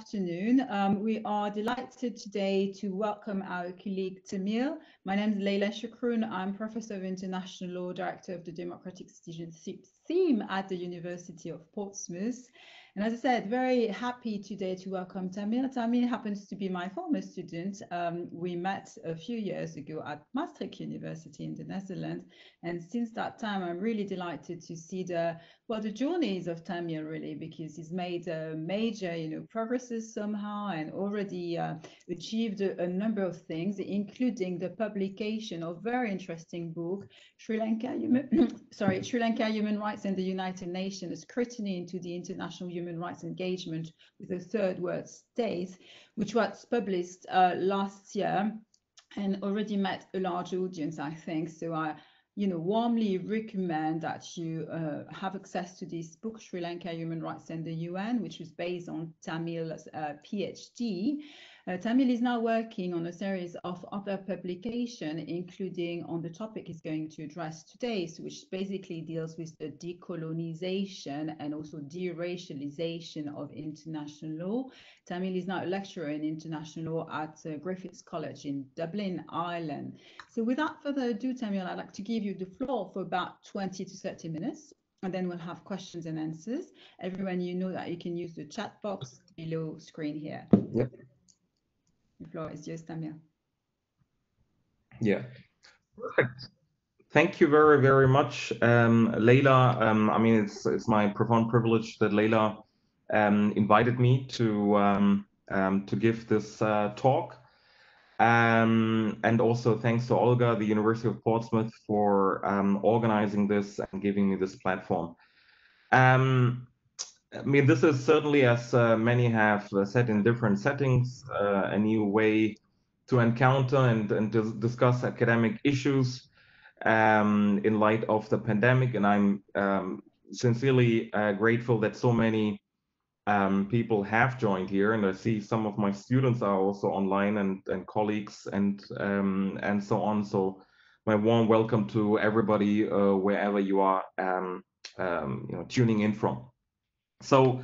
afternoon. Um, we are delighted today to welcome our colleague Thamil. My name is Leila Choukroune. I'm Professor of International Law, Director of the Democratic Citizenship theme at the University of Portsmouth. And as I said, very happy today to welcome Thamil. Thamil happens to be my former student. Um, we met a few years ago at Maastricht University in the Netherlands. And since that time, I'm really delighted to see the, well, the journeys of Thamil really, because he's made a major, you know, progresses somehow and already uh, achieved a, a, number of things, including the publication of very interesting book, Sri Lanka, Human, sorry, Sri Lanka Human Rights and the United Nations, a scrutiny into the international human rights engagement with a third world state, which was published uh, last year and already met a large audience, I think. So I, you know, warmly recommend that you uh, have access to this book, Sri Lanka Human Rights and the UN, which is based on Thamil's uh, PhD. Uh, Thamil is now working on a series of other publications, including on the topic he's going to address today, which basically deals with the decolonization and also deracialization of international law. Thamil is now a lecturer in international law at uh, Griffiths College in Dublin, Ireland. So without further ado, Thamil, I'd like to give you the floor for about 20 to 30 minutes and then we'll have questions and answers. Everyone, you know that you can use the chat box below screen here. Yep. The floor is yours, Thamil. Yeah, perfect. Thank you very, very much, um, Leila. Um, I mean, it's it's my profound privilege that Leila um, invited me to um, um, to give this uh, talk. Um, and also thanks to Olga, the University of Portsmouth, for organizing this and giving me this platform. I mean, this is certainly, as uh, many have uh, said in different settings, uh, a new way to encounter and, and to discuss academic issues um, in light of the pandemic. And I'm um, sincerely uh, grateful that so many um, people have joined here. And I see some of my students are also online and, and colleagues and, um, and so on. So my warm welcome to everybody uh, wherever you are um, um, you know, tuning in from. So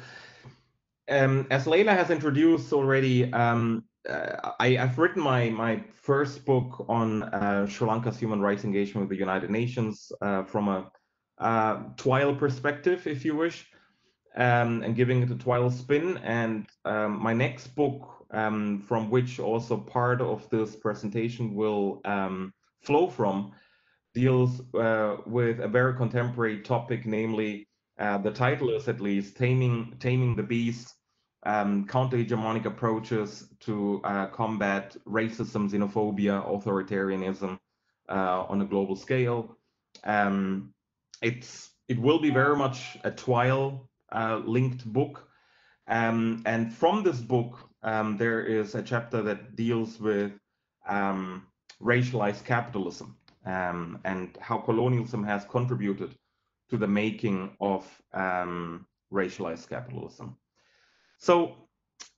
um, as Leila has introduced already, um, uh, I, have written my, my first book on uh, Sri Lanka's human rights engagement with the United Nations uh, from a uh, perspective, if you wish, um, and giving it a TWAIL spin. And um, my next book, um, from which also part of this presentation will um, flow from, deals uh, with a very contemporary topic, namely uh, the title is at least taming taming the beast um, counter-hegemonic approaches to uh, combat racism xenophobia authoritarianism uh, on a global scale. Um, it's it will be very much a TWAIL uh, linked book. Um, and from this book um, there is a chapter that deals with um, racialized capitalism um, and how colonialism has contributed to the making of um, racialized capitalism. So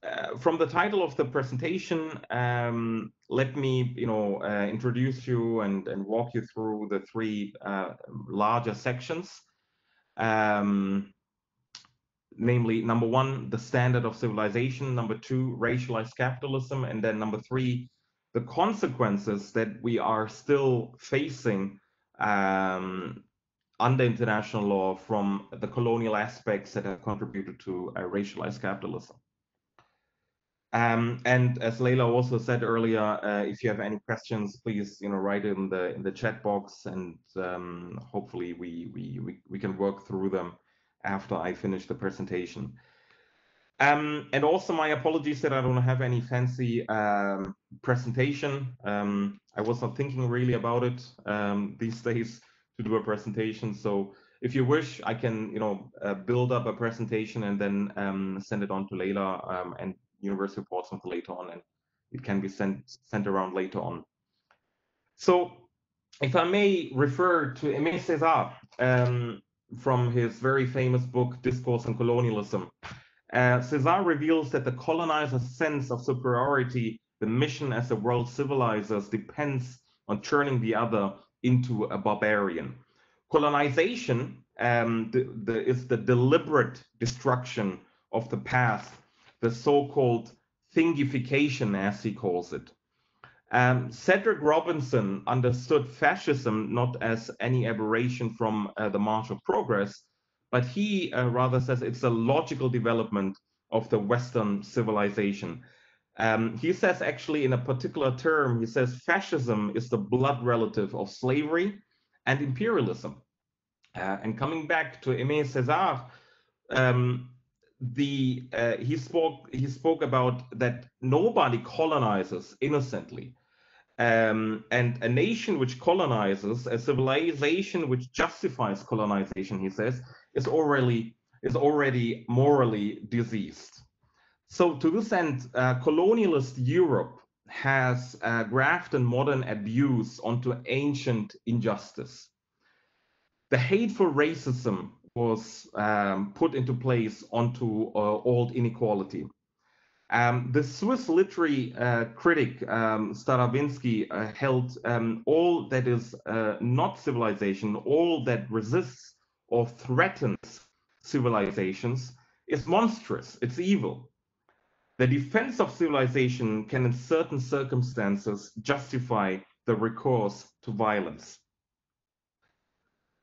uh, from the title of the presentation, um, let me, you know, uh, introduce you and, and walk you through the three uh, larger sections. Um, namely, number one, the standard of civilization, number two, racialized capitalism, and then number three, the consequences that we are still facing um, under international law from the colonial aspects that have contributed to uh, racialized capitalism. Um, and as Leila also said earlier, uh, if you have any questions, please you know write in the in the chat box, and um, hopefully we, we we we can work through them after I finish the presentation. Um, and also my apologies that I don't have any fancy um, presentation. Um, I was not thinking really about it um, these days to do a presentation. So if you wish, I can, you know, uh, build up a presentation and then um, send it on to Leila um, and University of Portsmouth later on, and it can be sent sent around later on. So, if I may refer to Aimé Césaire um, from his very famous book Discourse on Colonialism, uh, Césaire reveals that the colonizer's sense of superiority, the mission as a world civilizer, depends on turning the other into a barbarian. Colonization um, the, the, is the deliberate destruction of the past the so-called thingification, as he calls it. Um, Cedric Robinson understood fascism not as any aberration from uh, the march of progress, but he uh, rather says it's a logical development of the Western civilization. Um, he says actually in a particular term, he says fascism is the blood relative of slavery and imperialism. Uh, and coming back to Aimé Césaire, um, the uh, he spoke he spoke about that nobody colonizes innocently um, and a nation which colonizes a civilization which justifies colonization he says is already is already morally diseased so to this end uh, colonialist europe has uh, grafted modern abuse onto ancient injustice the hateful racism was um, put into place onto uh, old inequality. Um, the Swiss literary uh, critic um, uh, held um, all that is uh, not civilization, all that resists or threatens civilizations is monstrous, it's evil. The defense of civilization can, in certain circumstances, justify the recourse to violence.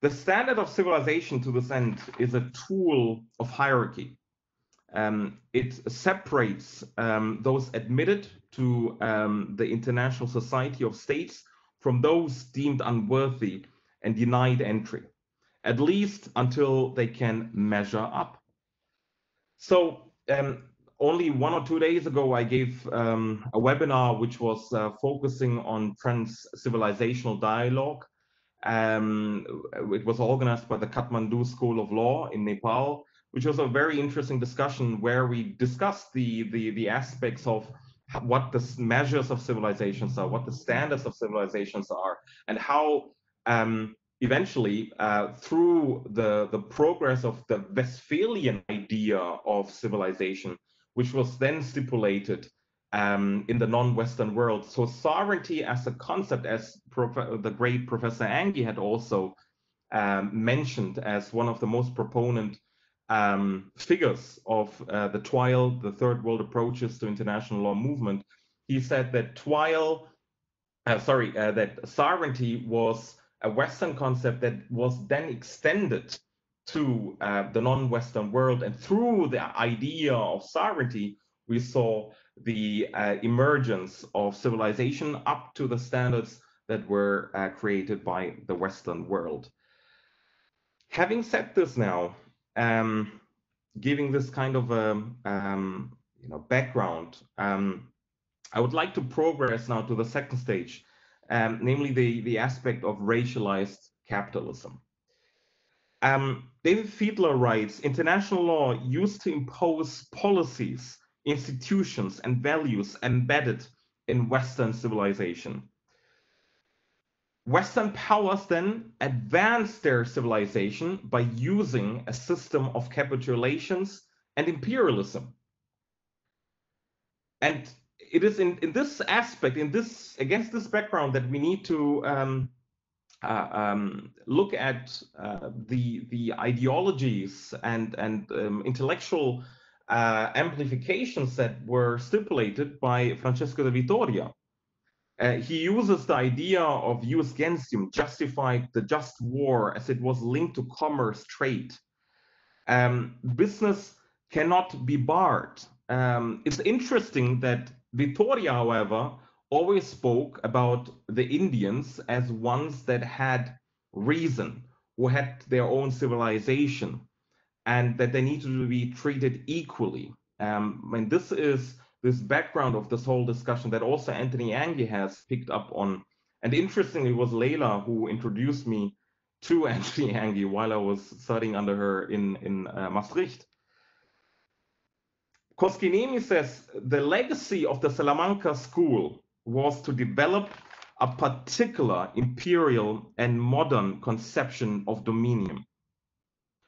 The standard of civilization to this end is a tool of hierarchy. Um, it separates um, those admitted to um, the international society of states from those deemed unworthy and denied entry, at least until they can measure up. So um, only one or two days ago, I gave um, a webinar which was uh, focusing on trans-civilizational dialogue. Um, it was organized by the Kathmandu School of Law in Nepal, which was a very interesting discussion where we discussed the, the, the aspects of what the measures of civilizations are, what the standards of civilizations are, and how um, eventually, uh, through the, the progress of the Westphalian idea of civilization, which was then stipulated um, in the non-Western world. So sovereignty as a concept, as Prof- the great Professor Anghie had also um, mentioned as one of the most proponent um, figures of uh, the TWAIL, the Third World Approaches to International Law movement, he said that TWAIL, uh, sorry, uh, that sovereignty was a Western concept that was then extended to uh, the non-Western world, and through the idea of sovereignty, we saw the uh, emergence of civilization up to the standards that were uh, created by the Western world. Having said this now, um, giving this kind of a um, you know, background, um, I would like to progress now to the second stage, um, namely the, the aspect of racialized capitalism. Um, David Fidler writes, international law used to impose policies institutions and values embedded in Western civilization. Western powers then advanced their civilization by using a system of capitulations and imperialism. And it is in, in this aspect, in this against this background, that we need to um, uh, um, look at uh, the the ideologies and and um, intellectual uh, amplifications that were stipulated by Francesco de Vitoria. Uh, he uses the idea of jus gentium, justified the just war, as it was linked to commerce, trade. Um, business cannot be barred. Um, it's interesting that Vitoria, however, always spoke about the Indians as ones that had reason, who had their own civilization, and that they needed to be treated equally. Um, and this is this background of this whole discussion that also Anthony Anghie has picked up on. And interestingly, it was Leila who introduced me to Anthony Anghie while I was studying under her in, in uh, Maastricht. Koskenniemi says the legacy of the Salamanca school was to develop a particular imperial and modern conception of dominion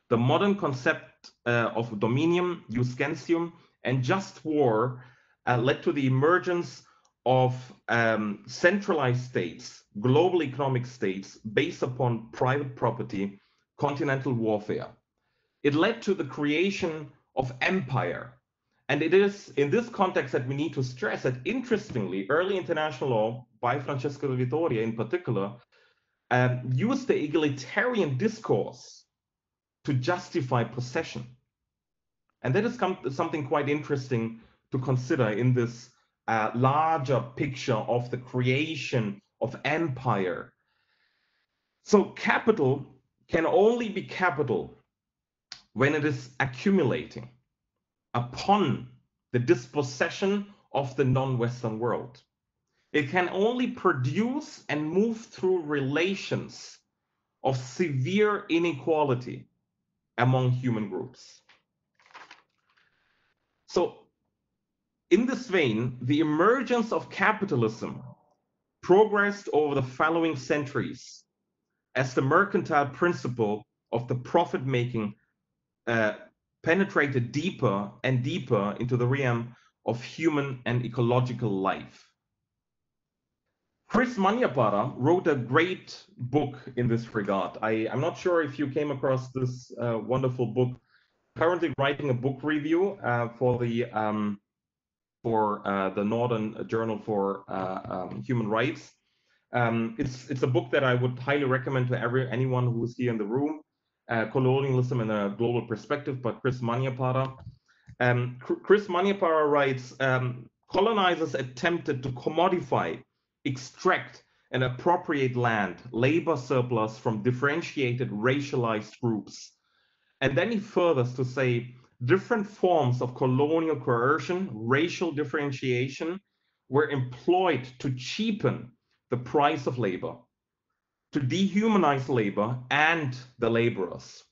the modern concept uh, of dominium, gentium, and just war uh, led to the emergence of um, centralized states, global economic states based upon private property, continental warfare. It led to the creation of empire, And it is in this context that we need to stress that, interestingly, early international law by Francesco de Vitoria in particular um, used the egalitarian discourse to justify possession. And that is something quite interesting to consider in this uh, larger picture of the creation of empire. So capital can only be capital when it is accumulating upon the dispossession of the non-Western world. It can only produce and move through relations of severe inequality among human groups. So in this vein, the emergence of capitalism progressed over the following centuries as the mercantile principle of the profit making uh, penetrated deeper and deeper into the realm of human and ecological life. Kris Manjapra wrote a great book in this regard. I, am not sure if you came across this uh, wonderful book. Currently writing a book review uh, for the um, for uh, the Northern Journal for uh, um, Human Rights. Um, it's it's a book that I would highly recommend to every anyone who is here in the room. Uh, Colonialism in a Global Perspective by Kris Manjapra. Um, Kris Manjapra writes, um, colonizers attempted to commodify, extract, and appropriate land, labor surplus from differentiated racialized groups. And then he furthers to say different forms of colonial coercion, racial differentiation were employed to cheapen the price of labor to dehumanize labor and the laborers.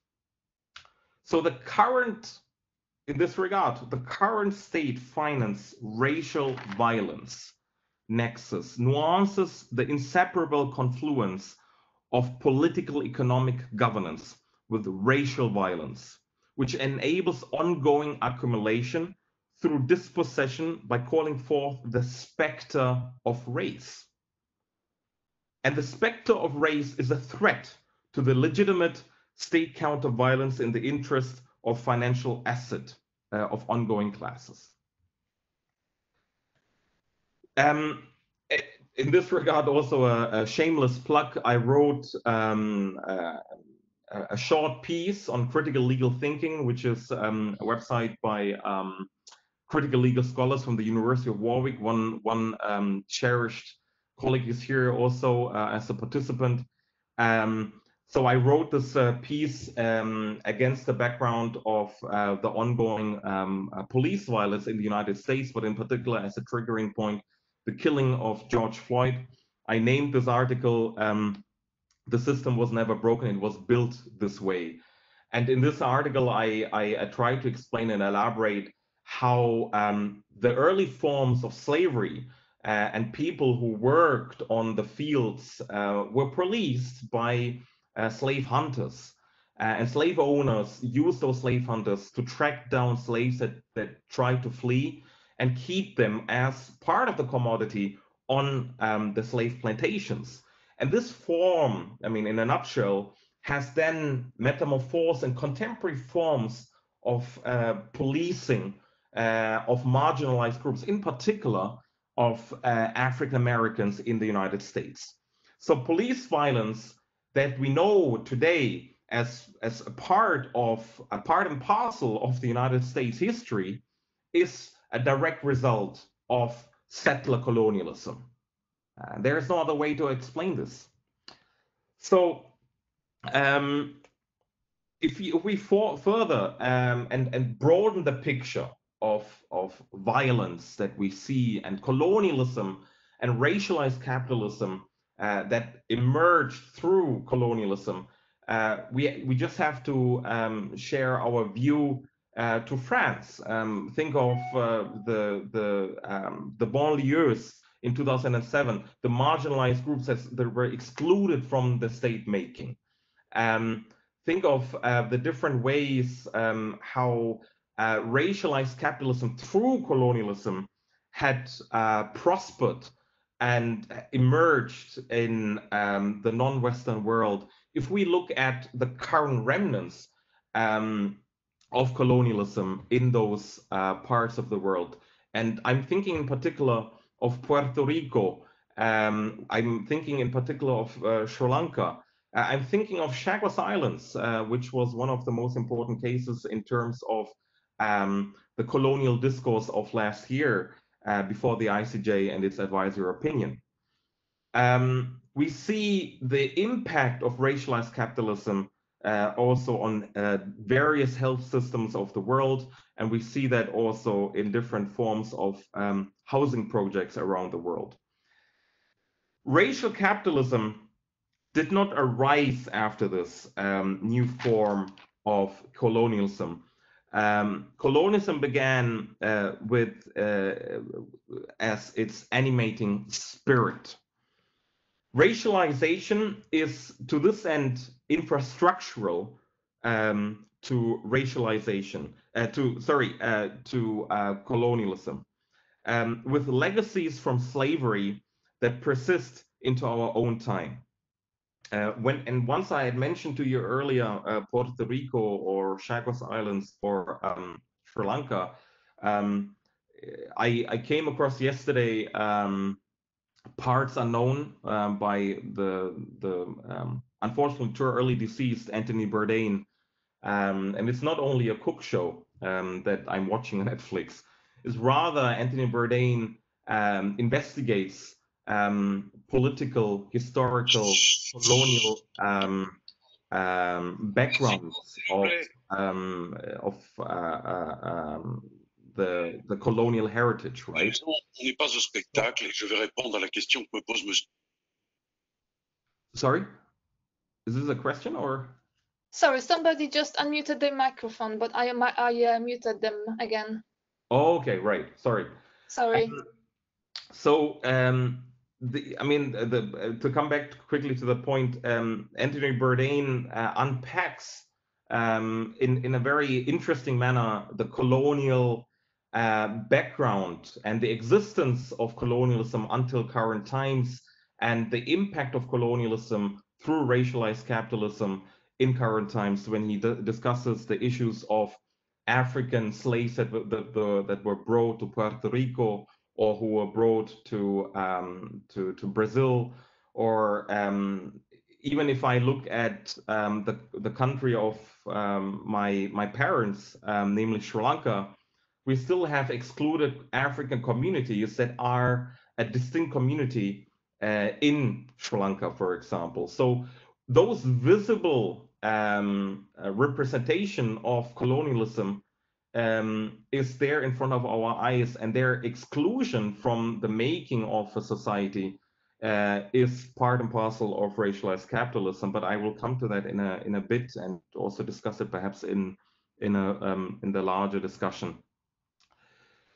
So the current, in this regard, the current state finance racial violence nexus nuances the inseparable confluence of political economic governance with racial violence, which enables ongoing accumulation through dispossession by calling forth the specter of race. And the specter of race is a threat to the legitimate state counter violence in the interest of financial asset uh, of ongoing classes. Um, eh, in this regard, also a, a shameless plug, I wrote um, uh, a short piece on critical legal thinking, which is um, a website by um, critical legal scholars from the University of Warwick, one, one um, cherished colleague is here also uh, as a participant. Um, so I wrote this uh, piece um, against the background of uh, the ongoing um, uh, police violence in the United States, but in particular as a triggering point, the killing of George Floyd. I named this article, um, The System Was Never Broken, It Was Built This Way. And in this article, I, I, I try to explain and elaborate how um, the early forms of slavery uh, and people who worked on the fields uh, were policed by uh, slave hunters. and slave owners used those slave hunters to track down slaves that, that tried to flee and keep them as part of the commodity on um, the slave plantations. And this form, I mean, in a nutshell, has then metamorphosed in contemporary forms of uh, policing uh, of marginalized groups, in particular of uh, African Americans in the United States. So police violence that we know today as, as a part of a part and parcel of the United States history is a direct result of settler colonialism. Uh, there is no other way to explain this. So um, if, we, if we further um, and, and broaden the picture of, of violence that we see and colonialism and racialized capitalism uh, that emerged through colonialism, uh, we, we just have to um, share our view uh, to France. Um, think of uh, the, the, um, the banlieues in 2007, the marginalized groups that, were excluded from the state making. Um, think of uh, the different ways um, how uh, racialized capitalism through colonialism had uh, prospered and emerged in um, the non-Western world. If we look at the current remnants, um, of colonialism in those uh, parts of the world. And I'm thinking in particular of Puerto Rico. Um, I'm thinking in particular of uh, Sri Lanka. Uh, I'm thinking of Chagos Islands, uh, which was one of the most important cases in terms of um, the colonial discourse of last year uh, before the ICJ and its advisory opinion. Um, we see the impact of racialized capitalism uh, also on uh, various health systems of the world. And we see that also in different forms of um, housing projects around the world. Racial capitalism did not arise after this um, new form of colonialism. Um, colonialism began uh, with uh, as its animating spirit. Racialization is, to this end, infrastructural um, to racialization, uh, to sorry, uh, to uh, colonialism, um, with legacies from slavery that persist into our own time. Uh, when and once I had mentioned to you earlier uh, Puerto Rico or Chagos Islands or um, Sri Lanka, um, I, I, came across yesterday um, parts unknown um, by the the um, unfortunately too early deceased Anthony Bourdain, um, and it's not only a cook show that I'm watching on Netflix. It's rather Anthony Bourdain investigates um, political, historical, colonial um backgrounds of um, of uh, uh, the, the colonial heritage, right? On n'est pas au spectacle et je vais répondre à la question que me pose monsieur. Sorry? Is this a question or? Sorry, somebody just unmuted their microphone, but I, I uh, muted them again. Oh, okay, right. Sorry. Sorry. Um, so, um, the, I mean, the, to come back quickly to the point, um, Anthony Bourdain uh, unpacks um, in, in a very interesting manner the colonial uh, background and the existence of colonialism until current times and the impact of colonialism through racialized capitalism in current times when he discusses the issues of African slaves that, that, that were brought to Puerto Rico or who were brought to um, to, to Brazil, or um, even if I look at um, the the country of um, my my parents, um, namely Sri Lanka, we still have excluded African communities that are a distinct community uh, in Sri Lanka, for example. So those visible um, uh, representation of colonialism um, is there in front of our eyes, and their exclusion from the making of a society uh, is part and parcel of racialized capitalism. But I will come to that in a in a bit, and also discuss it perhaps in in a um, in the larger discussion.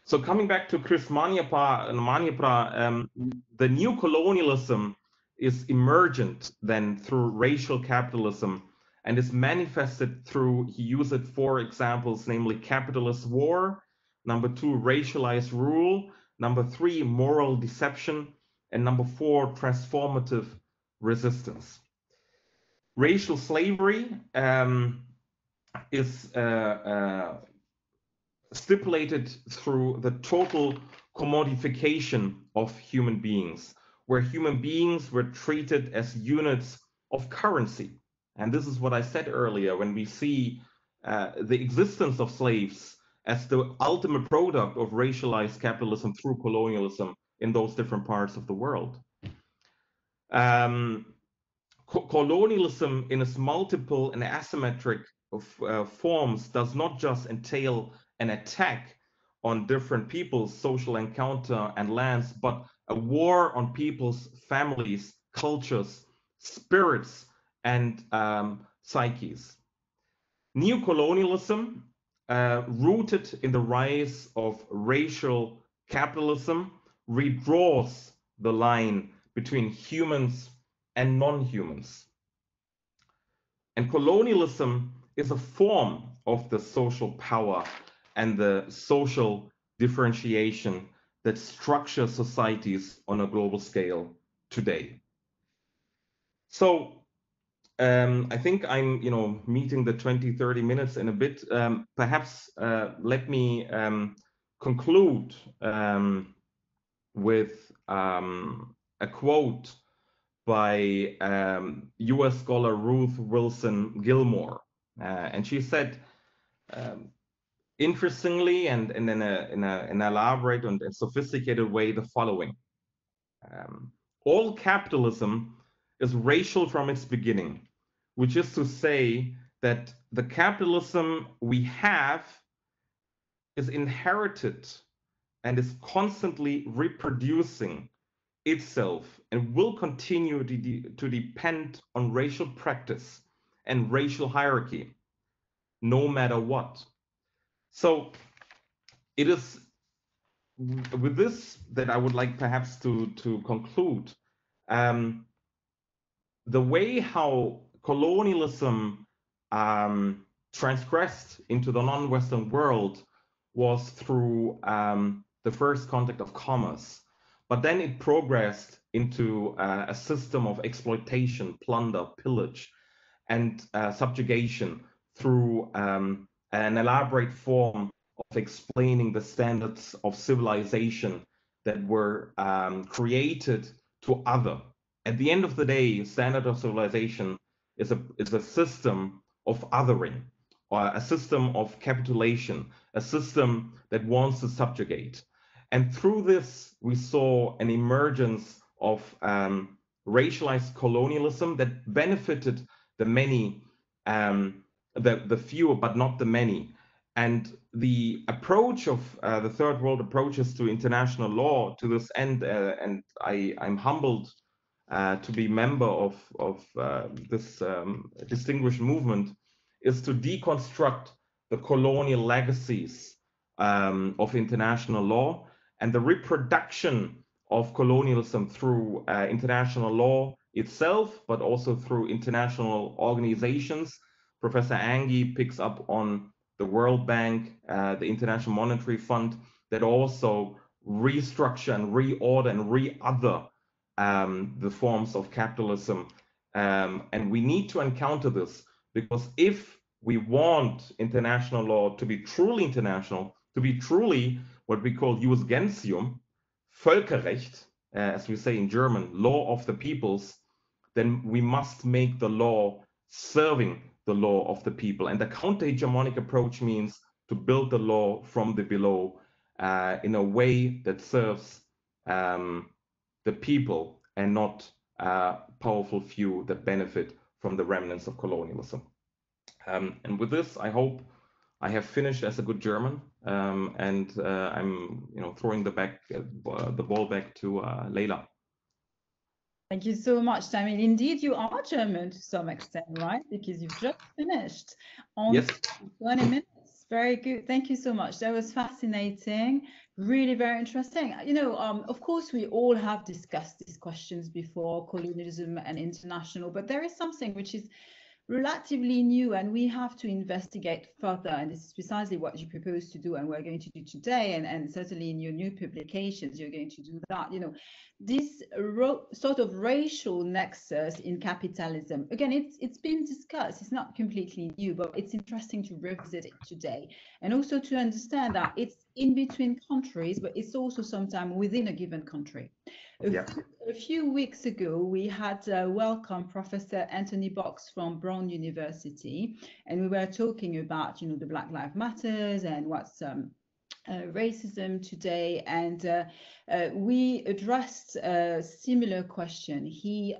So coming back to Kris Manjapra, Manjapra um, the new colonialism is emergent then through racial capitalism and is manifested through, he used four examples, namely capitalist war, number two, racialized rule, number three, moral deception, and number four, transformative resistance. Racial slavery um, is uh, uh, stipulated through the total commodification of human beings, where human beings were treated as units of currency. And this is what I said earlier when we see uh, the existence of slaves as the ultimate product of racialized capitalism through colonialism in those different parts of the world. Um, co colonialism in its multiple and asymmetric of, uh, forms does not just entail an attack on different people's social encounter and lands, but a war on people's families, cultures, spirits, and um, psyches. Neocolonialism, uh, rooted in the rise of racial capitalism, redraws the line between humans and non-humans. And colonialism is a form of the social power and the social differentiation that structure societies on a global scale today. So um, I think I'm, you know, meeting the 20, 30 minutes in a bit. Um, perhaps uh, let me um, conclude um, with um, a quote by US um, scholar Ruth Wilson Gilmore. Uh, and she said, interestingly and, and in, a, in a, an elaborate and sophisticated way, the following. all capitalism is racial from its beginning which is to say that the capitalism we have is inherited and is constantly reproducing itself and will continue to, de to depend on racial practice and racial hierarchy, no matter what. So it is with this that I would like perhaps to, to conclude. Um, the way how colonialism um, transgressed into the non-Western world was through um, the first contact of commerce. But then it progressed into uh, a system of exploitation, plunder, pillage, and uh, subjugation through um, an elaborate form of explaining the standards of civilization that were um, created to other. At the end of the day, standard of civilization is a is a system of othering or a system of capitulation, a system that wants to subjugate. And through this, we saw an emergence of um, racialized colonialism that benefited the many, um, the, the few, but not the many. And the approach of uh, the third world approaches to international law to this end, uh, and I, I'm humbled uh, to be member of, of uh, this um, distinguished movement is to deconstruct the colonial legacies um, of international law and the reproduction of colonialism through uh, international law itself, but also through international organizations. Professor Anghie picks up on the World Bank, uh, the International Monetary Fund, that also restructure and reorder and re-other um, the forms of capitalism. Um, and we need to encounter this because if we want international law to be truly international, to be truly what we call jus gentium, Völkerrecht, uh, as we say in German, law of the peoples, then we must make the law serving the law of the people. And the counter-hegemonic approach means to build the law from the below uh, in a way that serves um, the people and not a powerful few that benefit from the remnants of colonialism. Um, and with this, I hope I have finished as a good German, um, and uh, I'm, you know, throwing the back uh, the ball back to uh, Leila. Thank you so much, Thamil. Indeed, you are German to some extent, right? Because you've just finished on yes. 20 minutes. Very good. Thank you so much. That was fascinating really very interesting you know um, of course we all have discussed these questions before colonialism and international but there is something which is relatively new and we have to investigate further. And this is precisely what you propose to do and we're going to do today. And, and certainly in your new publications you're going to do that. You know this sort of racial nexus in capitalism again it's it's been discussed. It's not completely new but it's interesting to revisit it today. And also to understand that it's in between countries but it's also sometimes within a given country a, yeah. few, a few weeks ago we had uh, welcome professor anthony Bogues from brown university and we were talking about you know the black lives matters and what's um, uh, racism today, and uh, uh, we addressed a similar question. He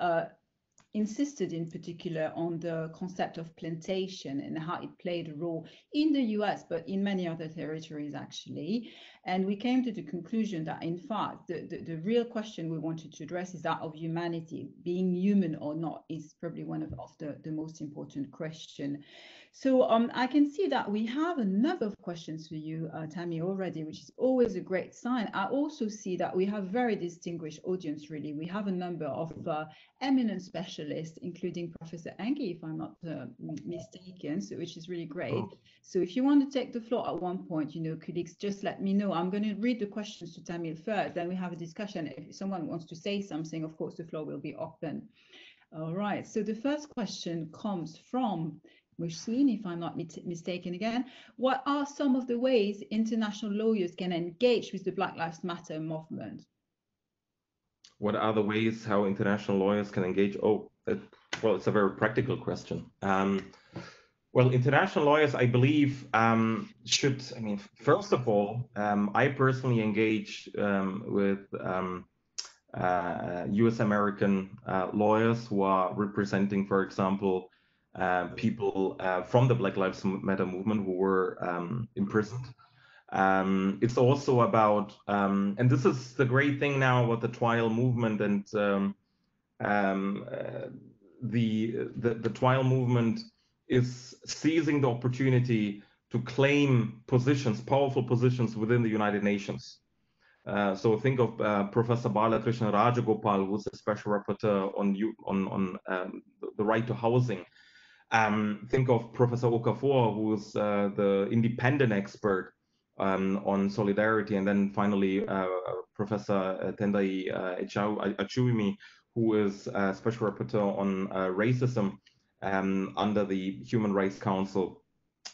insisted in particular on the concept of plantation and how it played a role in the US, but in many other territories actually. And we came to the conclusion that in fact, the, the, the real question we wanted to address is that of humanity, being human or not is probably one of, of the, the most important question. So um, I can see that we have a number of questions for you, uh, Tammy, already, which is always a great sign. I also see that we have very distinguished audience, really. We have a number of uh, eminent specialists, including Professor Anghie, if I'm not uh, mistaken, so which is really great. Oh. So if you want to take the floor at one point, you know, colleagues, just let me know. I'm going to read the questions to Thamil first, then we have a discussion. If someone wants to say something, of course, the floor will be open. All right. So the first question comes from Musheen, if I'm not mistaken again. What are some of the ways international lawyers can engage with the Black Lives Matter movement? What are the ways how international lawyers can engage? Oh, it, well, it's a very practical question. Um, well, international lawyers, I believe, um, should, I mean, first of all, um, I personally engage um, with um, uh, US American uh, lawyers who are representing, for example, uh, people uh, from the Black Lives Matter movement who were um, imprisoned. Um, it's also about, and this is the great thing now about the TWAIL movement and uh, the, the, the TWAIL movement is seizing the opportunity to claim positions, powerful positions within the United Nations. Uh, so think of uh, Professor Balakrishnan Rajagopal, who's a special rapporteur on on on um, the right to housing. Um, think of Professor Okafor, who's uh, the independent expert um, on solidarity, and then finally uh, Professor Tendai uh, Achiume, who is a special rapporteur on racism um, under the Human Rights Council.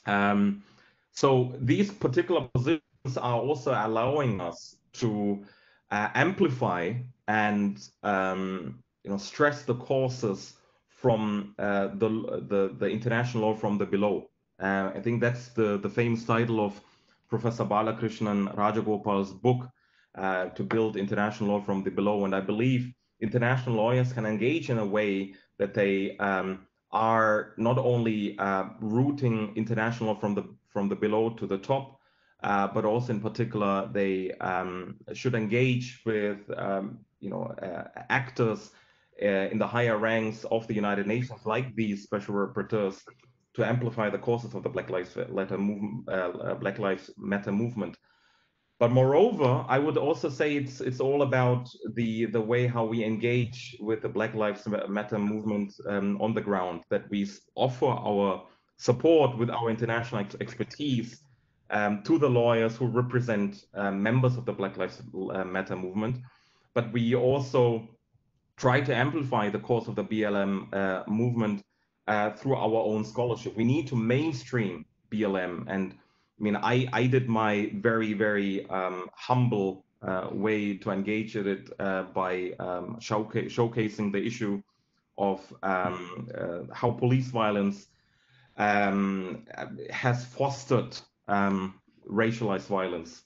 Um, so these particular positions are also allowing us to uh, amplify and um, you know stress the causes from uh, the, the, the international law from the below. Uh, I think that's the the famous title of Professor Balakrishnan Rajagopal's book, uh, to build international law from the below. And I believe international lawyers can engage in a way that they um, are not only uh, routing international from the from the below to the top, uh, but also in particular they um, should engage with um, you know uh, actors in the higher ranks of the United Nations, like these special rapporteurs, to amplify the causes of the Black Lives Matter movement. Uh, Black Lives Matter movement. But moreover, I would also say it's it's all about the the way how we engage with the Black Lives Matter movement um, on the ground. That we offer our support with our international ex expertise um, to the lawyers who represent uh, members of the Black Lives uh, Matter movement. But we also try to amplify the cause of the BLM uh, movement uh, through our own scholarship. We need to mainstream BLM and I mean, I, I did my very, very um, humble uh, way to engage it uh, by um, showca showcasing the issue of um, uh, how police violence um, has fostered um, racialized violence.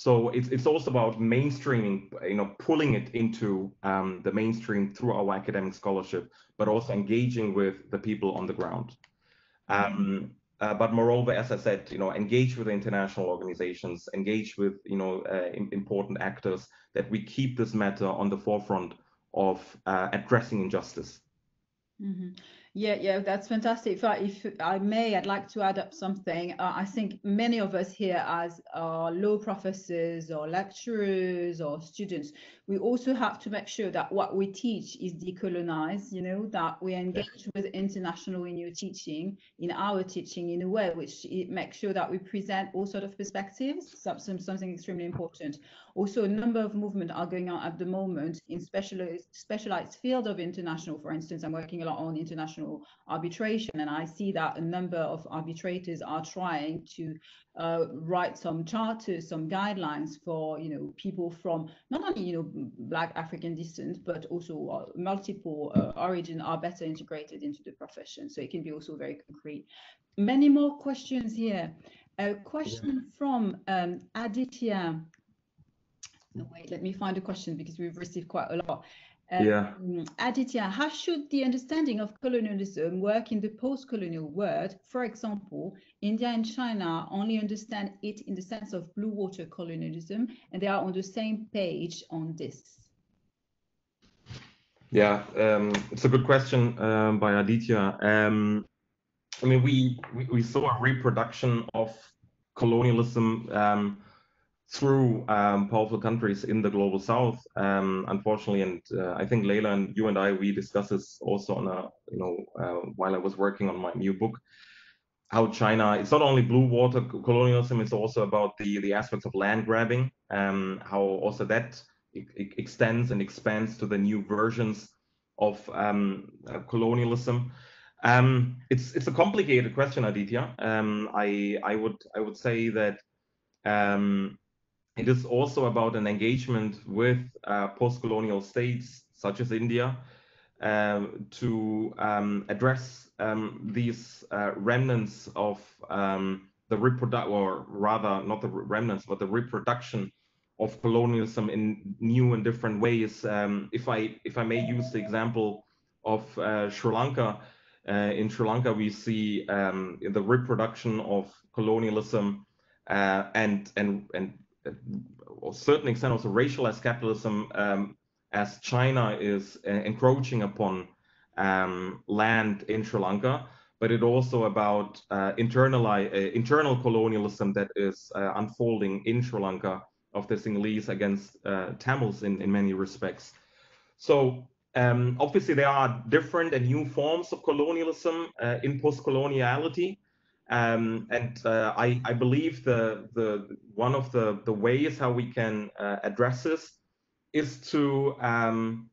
So it's, it's also about mainstreaming, you know, pulling it into um, the mainstream through our academic scholarship, but also engaging with the people on the ground. Um, uh, but moreover, as I said, you know, engage with international organizations, engage with you know uh, important actors, that we keep this matter on the forefront of uh, addressing injustice. Mm -hmm. Yeah, yeah, that's fantastic. If I, if I may, I'd like to add up something. Uh, I think many of us here, as uh, law professors or lecturers or students, we also have to make sure that what we teach is decolonized, you know, that we engage with international in your teaching, in our teaching in a way which makes sure that we present all sort of perspectives, some, something extremely important. Also, a number of movements are going on at the moment in specialized, specialized field of international. For instance, I'm working a lot on international arbitration, and I see that a number of arbitrators are trying to uh, write some charters, some guidelines for you know people from not only you know Black African descent but also uh, multiple uh, origin are better integrated into the profession. So it can be also very concrete. Many more questions here. A question yeah. from um, Aditya. Wait, let me find a question because we've received quite a lot. Um, yeah. Aditya, how should the understanding of colonialism work in the post-colonial world? For example, India and China only understand it in the sense of blue water colonialism, and they are on the same page on this. Yeah, um, it's a good question um, by Aditya. Um, I mean, we, we, we saw a reproduction of colonialism um, through um, powerful countries in the global south, um, unfortunately. And uh, I think Leila and you and I, we discussed this also on a, you know, uh, while I was working on my new book, how China, it's not only blue water colonialism, it's also about the, the aspects of land grabbing, um, how also that extends and expands to the new versions of um, uh, colonialism. Um, it's it's a complicated question, Aditya. Um, I I would I would say that um, it is also about an engagement with uh, post-colonial states such as India um, to um, address um, these uh, remnants of um, the reproduction, or rather not the remnants, but the reproduction of colonialism in new and different ways. Um, if I if I may use the example of uh, Sri Lanka, uh, in Sri Lanka we see um, the reproduction of colonialism uh, and and and uh, a certain extent also racialized capitalism um, as China is uh, encroaching upon um, land in Sri Lanka, but it also about uh, internal, uh, internal colonialism that is uh, unfolding in Sri Lanka of the Sinhalese against uh, Tamils in, in many respects. So um, obviously there are different and new forms of colonialism in post-coloniality. Um, and I, I, believe the, the one of the, the ways how we can address this is to um,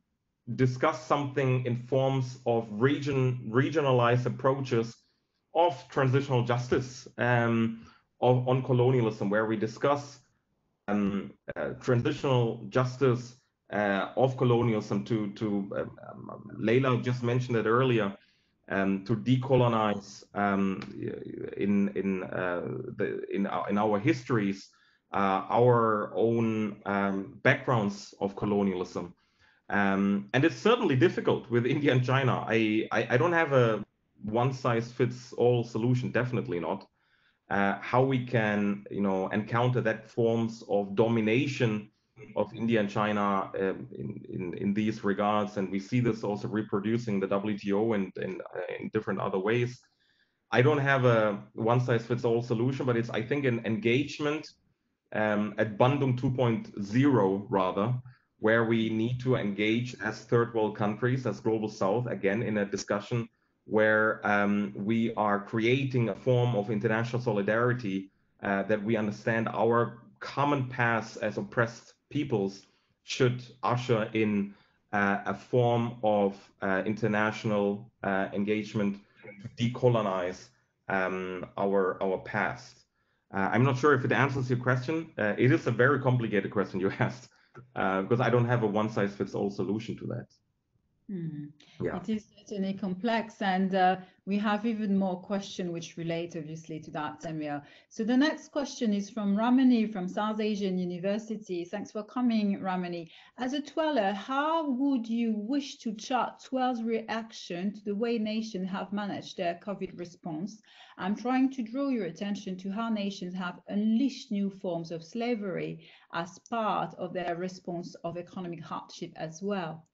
discuss something in forms of region regionalized approaches of transitional justice um, of, on colonialism, where we discuss um, uh, transitional justice uh, of colonialism to to um, Leila just mentioned it earlier um, to decolonize um, in in uh, the in our, in our histories uh, our own um, backgrounds of colonialism. Um, and it's certainly difficult with India and China. I, I, I don't have a one size fits all solution, definitely not. Uh, how we can, you know, encounter that forms of domination of India and China um, in, in, in these regards, and we see this also reproducing the WTO and, and uh, in different other ways. I don't have a one size fits all solution, but it's I think an engagement um, at Bandung 2.0 rather, where we need to engage as third world countries, as global south, again in a discussion where um, we are creating a form of international solidarity uh, that we understand our common past as oppressed peoples should usher in uh, a form of uh, international uh, engagement to decolonize um, our our past. I'm not sure if it answers your question. It is a very complicated question you asked because I don't have a one size fits all solution to that. Mm. Yeah. It is certainly complex, and uh, we have even more questions which relate obviously to that, Temir. So the next question is from Ramani from South Asian University. Thanks for coming, Ramani. As a TWAILer, how would you wish to chart TWAIL's reaction to the way nations have managed their COVID response? I'm trying to draw your attention to how nations have unleashed new forms of slavery as part of their response of economic hardship as well.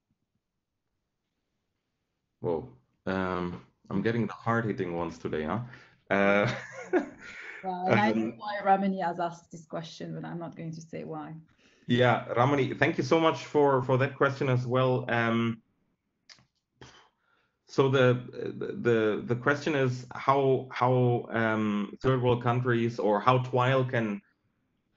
Whoa. Um, I'm getting the hard hitting ones today, huh? Uh, well, I know um, why Ramani has asked this question, but I'm not going to say why. Yeah, Ramani, thank you so much for for that question as well. Um, so the the the question is how how um, third world countries or how TWAIL can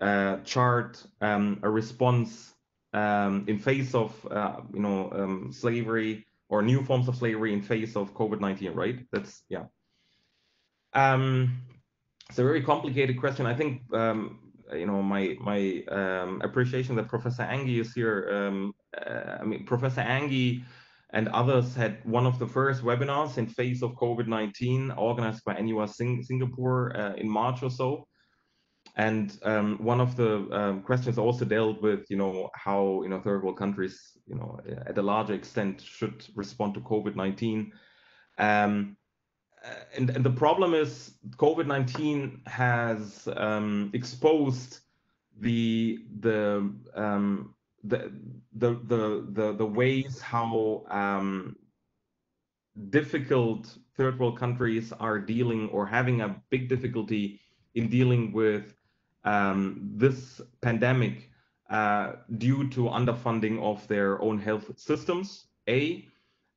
uh, chart um, a response um, in face of uh, you know um, slavery or new forms of slavery in face of COVID-19, right? That's yeah. Um, it's a very complicated question. I think um, you know my my um, appreciation that Professor Anghie is here. Um, uh, I mean, Professor Anghie and others had one of the first webinars in face of COVID-19 organized by NUS Sing Singapore uh, in March or so. And um, one of the um, questions also dealt with, you know, how you know third world countries, you know, at a larger extent should respond to COVID-19. Um, and, and the problem is COVID-19 has um, exposed the the, um, the the the the the ways how um, difficult third world countries are dealing or having a big difficulty in dealing with um, this pandemic uh, due to underfunding of their own health systems, A,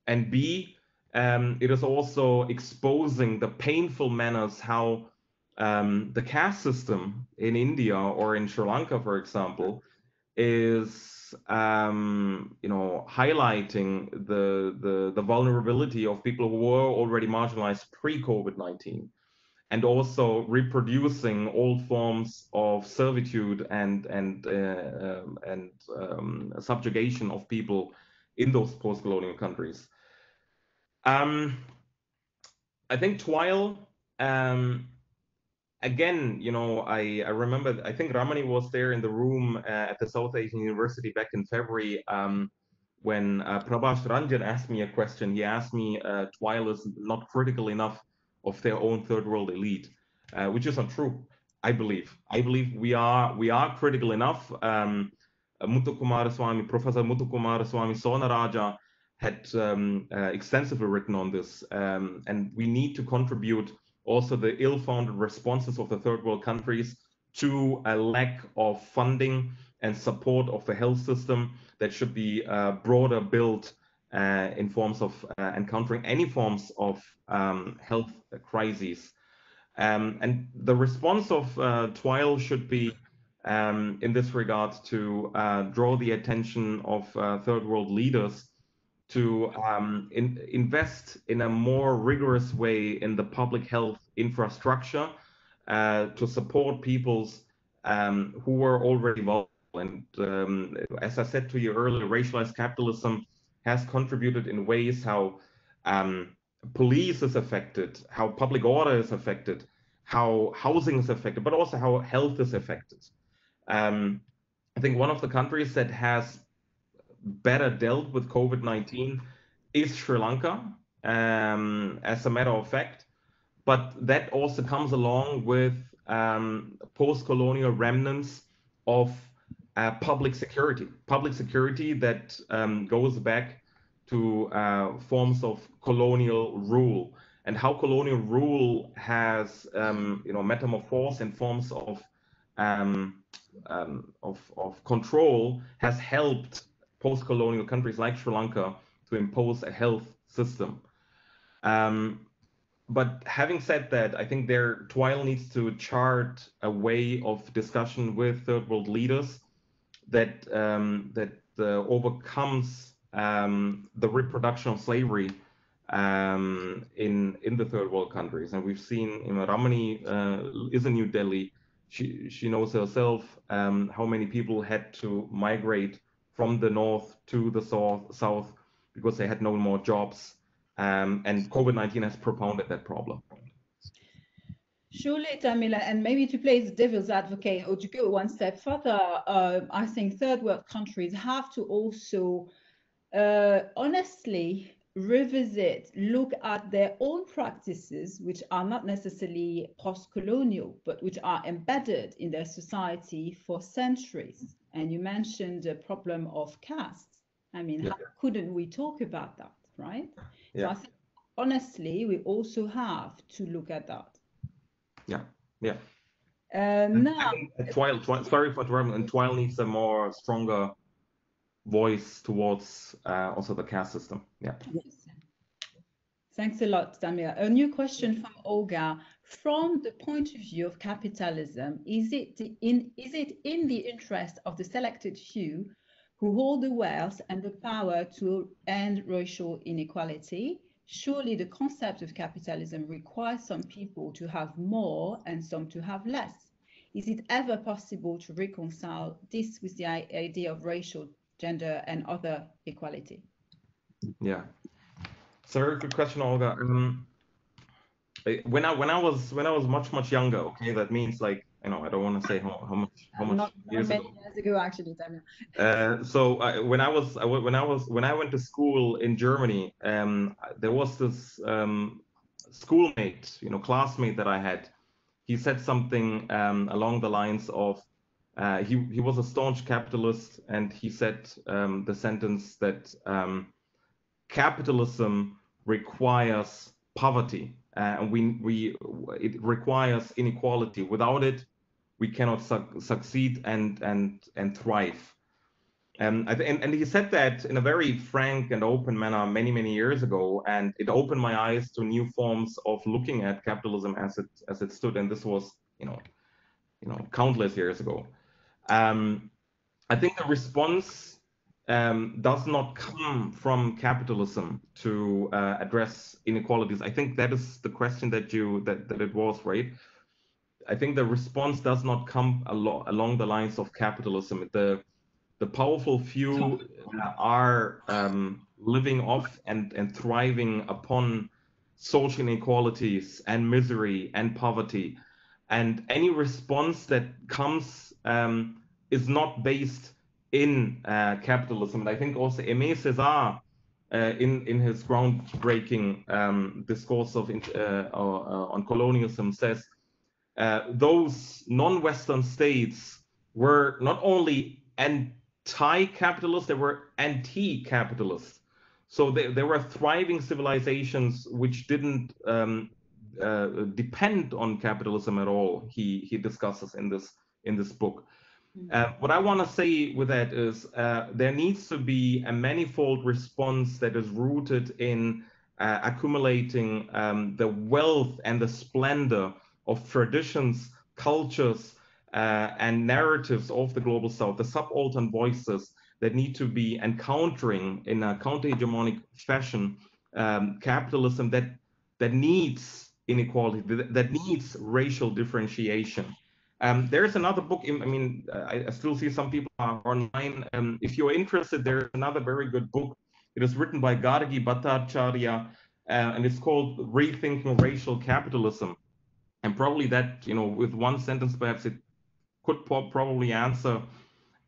and B, um, it is also exposing the painful manners how um, the caste system in India or in Sri Lanka, for example, is um, you know highlighting the, the the vulnerability of people who were already marginalized pre-COVID-19 and also reproducing old forms of servitude and and uh, um, and um, subjugation of people in those post-colonial countries. Um, I think TWAIL, um, again, you know, I, I remember, I think Ramani was there in the room uh, at the South Asian University back in February um, when uh, Prabhash Ranjan asked me a question. He asked me, uh, TWAIL is not critical enough of their own third world elite, uh, which is untrue. I believe. I believe we are we are critical enough. Um, Muthucumaraswamy, Professor Muthucumaraswamy Sornarajah had um, uh, extensively written on this, um, and we need to contribute also the ill-founded responses of the third world countries to a lack of funding and support of the health system that should be uh, broader built uh, in forms of uh, encountering any forms of um, health crises. Um, and the response of uh, TWAIL should be um, in this regard to uh, draw the attention of uh, third world leaders to um, in, invest in a more rigorous way in the public health infrastructure uh, to support peoples um, who were already vulnerable. And um, as I said to you earlier, racialized capitalism has contributed in ways how um, police is affected, how public order is affected, how housing is affected, but also how health is affected. Um, I think one of the countries that has better dealt with COVID 19 is Sri Lanka, um, as a matter of fact. But that also comes along with um, post colonial remnants of uh, public security, public security that um, goes back to uh, forms of colonial rule and how colonial rule has um, you know metamorphosed in forms of um, um, of, of control has helped post-colonial countries like Sri Lanka to impose a health system. Um, but having said that, I think there TWAIL needs to chart a way of discussion with third world leaders that um, that uh, overcomes um, the reproduction of slavery um, in in the third world countries. And we've seen, you know, Ramani uh, is in New Delhi. She she knows herself um, how many people had to migrate from the north to the south, south because they had no more jobs. Um, and COVID 19 has propounded that problem. Surely, Tamila, and maybe to play the devil's advocate or to go one step further, uh, I think third world countries have to also uh, honestly revisit, look at their own practices, which are not necessarily post colonial, but which are embedded in their society for centuries. And you mentioned the problem of caste. I mean, yeah. how couldn't we talk about that, right? Yeah. So I think honestly, we also have to look at that. Yeah, yeah. Uh, now, TWAIL, TWAIL, sorry for interrupting, and TWAIL needs a more stronger voice towards uh, also the caste system. Yeah. Yes. Thanks a lot, Damir. A new question from Olga. From the point of view of capitalism, is it in is it in the interest of the selected few who hold the wealth and the power to end racial inequality? Surely the concept of capitalism requires some people to have more and some to have less. Is it ever possible to reconcile this with the idea of racial gender and other equality? Yeah, it's a very good question, Olga. Um, when I when I was when I was much much younger, okay, that means like you know I don't want to say how, how much how much not, years, not ago. years ago. actually, Uh, so I, when I was when I was when I went to school in Germany, um, there was this um, schoolmate, you know, classmate that I had. He said something um, along the lines of uh, he he was a staunch capitalist, and he said um, the sentence that um, capitalism requires poverty, uh, and we we it requires inequality. Without it, we cannot su- succeed and and and thrive. Um, and, and he said that in a very frank and open manner many many years ago, and it opened my eyes to new forms of looking at capitalism as it as it stood. And this was you know you know countless years ago. Um, I think the response um, does not come from capitalism to uh, address inequalities. I think that is the question that you that, that it was, right? I think the response does not come alo- along the lines of capitalism. The the powerful few are um, living off and, and thriving upon social inequalities and misery and poverty. And any response that comes um, is not based in uh, capitalism. And I think also Aimé Césaire, uh, in, in his groundbreaking um, discourse of, uh, on colonialism, says uh, those non Western states were not only anti-capitalist, they were anti-capitalist. So they, there were thriving civilizations which didn't um, uh, depend on capitalism at all. He he discusses in this in this book. Hmm. Uh, what I want to say with that is uh, there needs to be a manifold response that is rooted in uh, accumulating um, the wealth and the splendor of traditions, cultures, uh, and narratives of the global south, the subaltern voices that need to be encountering in a counter-hegemonic fashion um, capitalism that that needs inequality, that, that needs racial differentiation. Um, there's another book. I mean, I, I, still see some people online. Um, if you're interested, there's another very good book. It is written by Gargi Bhattacharyya, uh, and it's called Rethinking Racial Capitalism. And probably that, you know, with one sentence, perhaps it could probably answer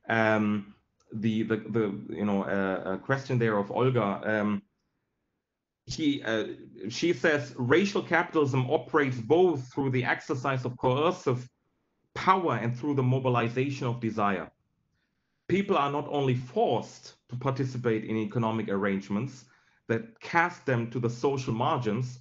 um, the, the the you know uh, question there of Olga. Um, he uh, she says racial capitalism operates both through the exercise of coercive power and through the mobilization of desire. People are not only forced to participate in economic arrangements that cast them to the social margins,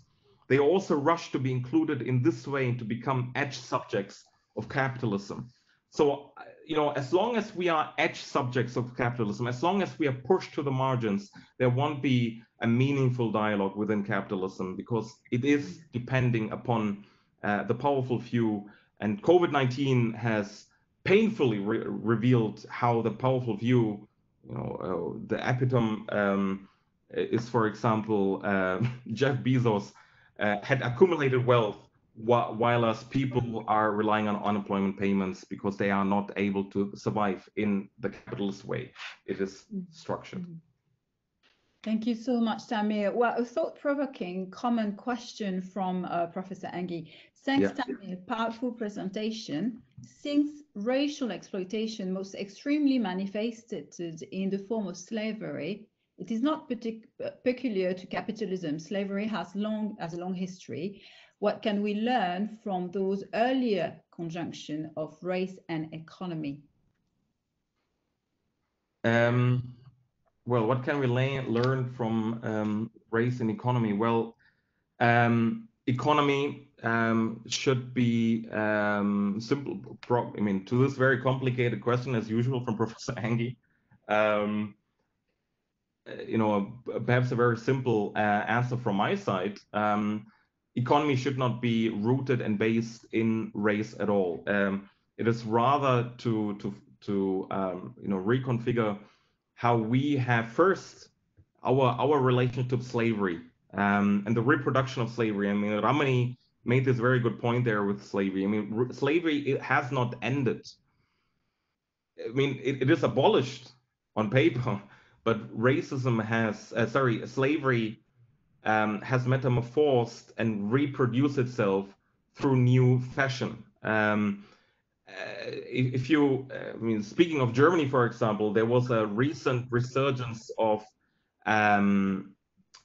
they also rush to be included in this way and to become edge subjects of capitalism. So, you know, as long as we are edge subjects of capitalism, as long as we are pushed to the margins, there won't be a meaningful dialogue within capitalism because it is depending upon uh, the powerful few. And COVID 19 has painfully re- revealed how the powerful few, you know, uh, the epitome um, is, for example, uh, Jeff Bezos uh, had accumulated wealth while us people are relying on unemployment payments because they are not able to survive in the capitalist way it is mm-hmm. structured. Mm-hmm. Thank you so much, Samir. Well, a thought-provoking common question from uh, Professor Anghie. Thanks, yeah. Samir. Powerful presentation. Since racial exploitation most extremely manifested in the form of slavery, it is not peculiar to capitalism. Slavery has long has a long history. What can we learn from those earlier conjunction of race and economy? Um, well, what can we learn from um, race and economy? Well, um, economy um, should be um, simple. I mean, to this very complicated question, as usual, from Professor Anghie, um, you know, perhaps a very simple uh, answer from my side. Um, economy should not be rooted and based in race at all. Um, it is rather to to to um, you know reconfigure how we have first our our relationship to slavery um, and the reproduction of slavery. I mean, Ramani made this very good point there with slavery. I mean, slavery it has not ended. I mean, it, it is abolished on paper, but racism has, uh, sorry, slavery um, has metamorphosed and reproduced itself through new fashion. Um, uh, if, you, uh, I mean, speaking of Germany, for example, there was a recent resurgence of um,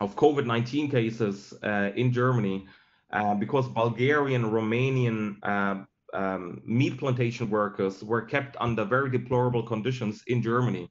of COVID-19 cases uh, in Germany uh, because Bulgarian, Romanian um, meat plantation workers were kept under very deplorable conditions in Germany.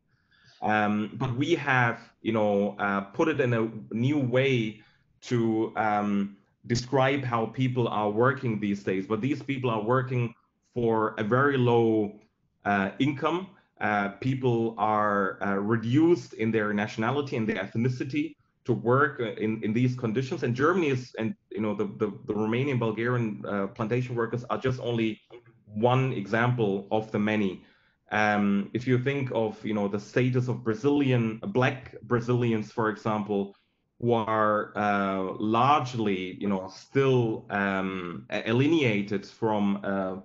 Um, but we have, you know, uh, put it in a new way to um, describe how people are working these days. But these people are working for a very low uh, income. Uh, people are uh, reduced in their nationality and their ethnicity to work in, in these conditions. And Germany is, and you know, the, the, the Romanian, Bulgarian uh, plantation workers are just only one example of the many. Um, if you think of you know the status of Brazilian black Brazilians, for example, who are uh, largely you know still um, alienated from uh,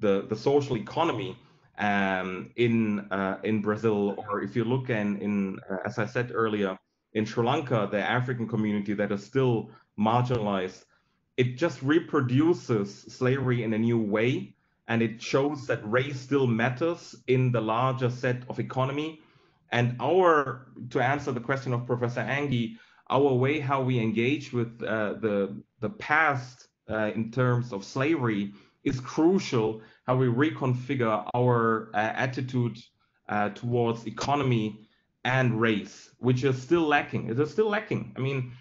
the the social economy um, in uh, in Brazil, or if you look in in uh, as I said earlier in Sri Lanka, the African community that is still marginalized, it just reproduces slavery in a new way and it shows that race still matters in the larger set of economy. And our, to answer the question of Professor Anghie, our way how we engage with uh, the the past uh, in terms of slavery is crucial. How we reconfigure our uh, attitude uh, towards economy and race, which is still lacking. It is still lacking. I mean,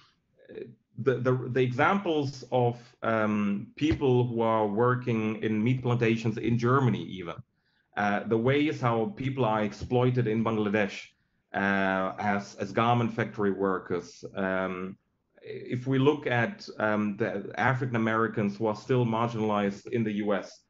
the, the, the examples of um, people who are working in meat plantations in Germany, even uh, the ways how people are exploited in Bangladesh uh, as as garment factory workers. Um, if we look at um, the African Americans who are still marginalized in the U.S.,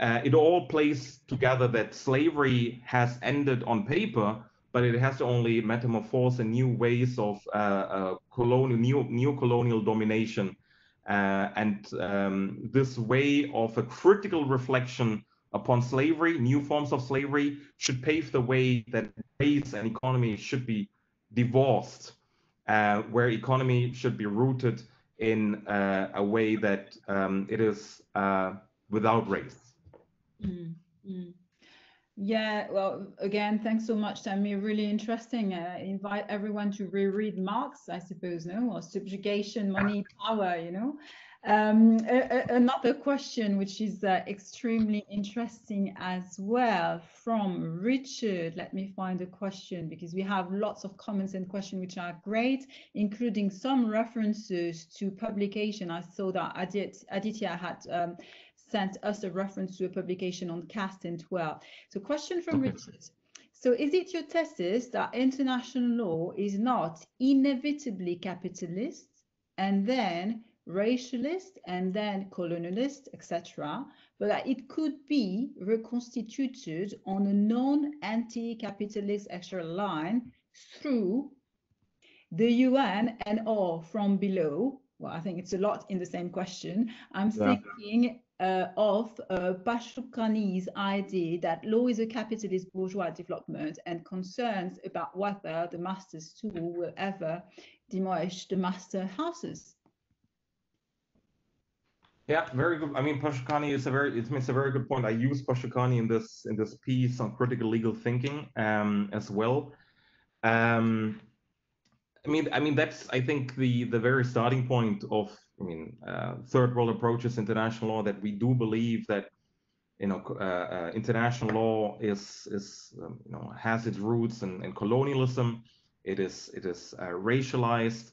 uh, it all plays together that slavery has ended on paper, but it has to only metamorphose in new ways of uh, uh, colonial, new, colonial domination. Uh, and um, this way of a critical reflection upon slavery, new forms of slavery, should pave the way that race and economy should be divorced, uh, where economy should be rooted in uh, a way that um, it is uh, without race. Mm, mm. Yeah, well, again, thanks so much, Tammy. Really interesting. Uh, invite everyone to reread Marx, I suppose, no, or subjugation, money, power. You know. Um, a, a, another question, which is uh, extremely interesting as well, from Richard. Let me find a question because we have lots of comments and questions which are great, including some references to publication. I saw that Aditya had um, sent us a reference to a publication on caste in TWAIL. So question from okay. Richard. So is it your thesis that international law is not inevitably capitalist and then racialist and then colonialist, etc., but that it could be reconstituted on a non-anti-capitalist extra line through the UN and or from below? Well, I think it's a lot in the same question. I'm yeah. thinking uh, of uh, Pashukanis's idea that law is a capitalist bourgeois development and concerns about whether the master's tool will ever demolish the master houses. Yeah, very good. I mean, Pashukanis is a very it's, it's a very good point. I use Pashukhani in this in this piece on critical legal thinking um, as well. Um, I mean, I mean that's I think the the very starting point of I mean, uh, third world approaches international law that we do believe that you know uh, uh, international law is is um, you know has its roots in, in colonialism. It is it is uh, racialized.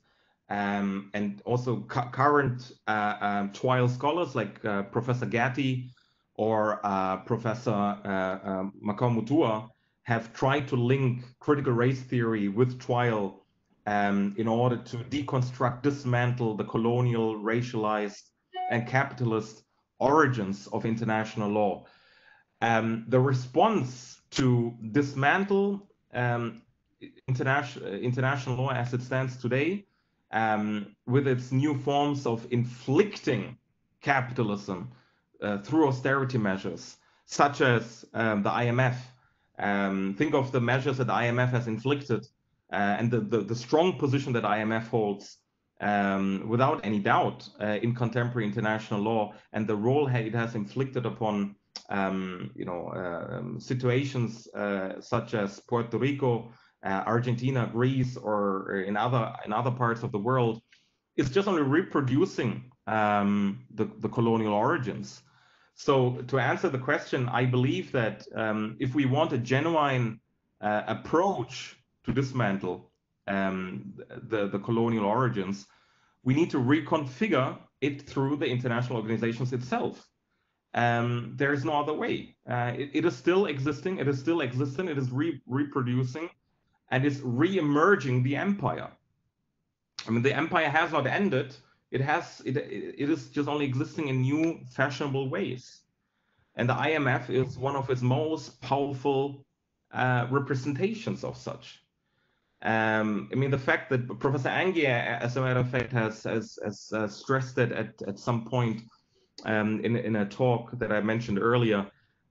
Um, and also cu current uh, um, TWAIL scholars like Professor Gathii or Professor uh, Makau have tried to link critical race theory with TWAIL um, in order to deconstruct, dismantle the colonial, racialized, and capitalist origins of international law. Um, the response to dismantle um, international, international law as it stands today, um, with its new forms of inflicting capitalism uh, through austerity measures, such as um, the IMF. Um, think of the measures that the IMF has inflicted and the, the, the, strong position that IMF holds um, without any doubt uh, in contemporary international law and the role it has inflicted upon um, you know uh, um, situations uh, such as Puerto Rico, uh, Argentina, Greece, or in other in other parts of the world is just only reproducing um, the, the colonial origins. So to answer the question, I believe that um, if we want a genuine uh, approach to dismantle um, the, the colonial origins, we need to reconfigure it through the international organizations itself. Um, there is no other way. Uh, it, it is still existing. It is still existing. It is re reproducing, and is re-emerging the empire. I mean, the empire has not ended. It has. It, it is just only existing in new, fashionable ways. And the IMF is one of its most powerful uh, representations of such. Um, I mean, the fact that Professor Anghie, as a matter of fact, has, has, has uh, stressed it at, at some point um, in, in a talk that I mentioned earlier,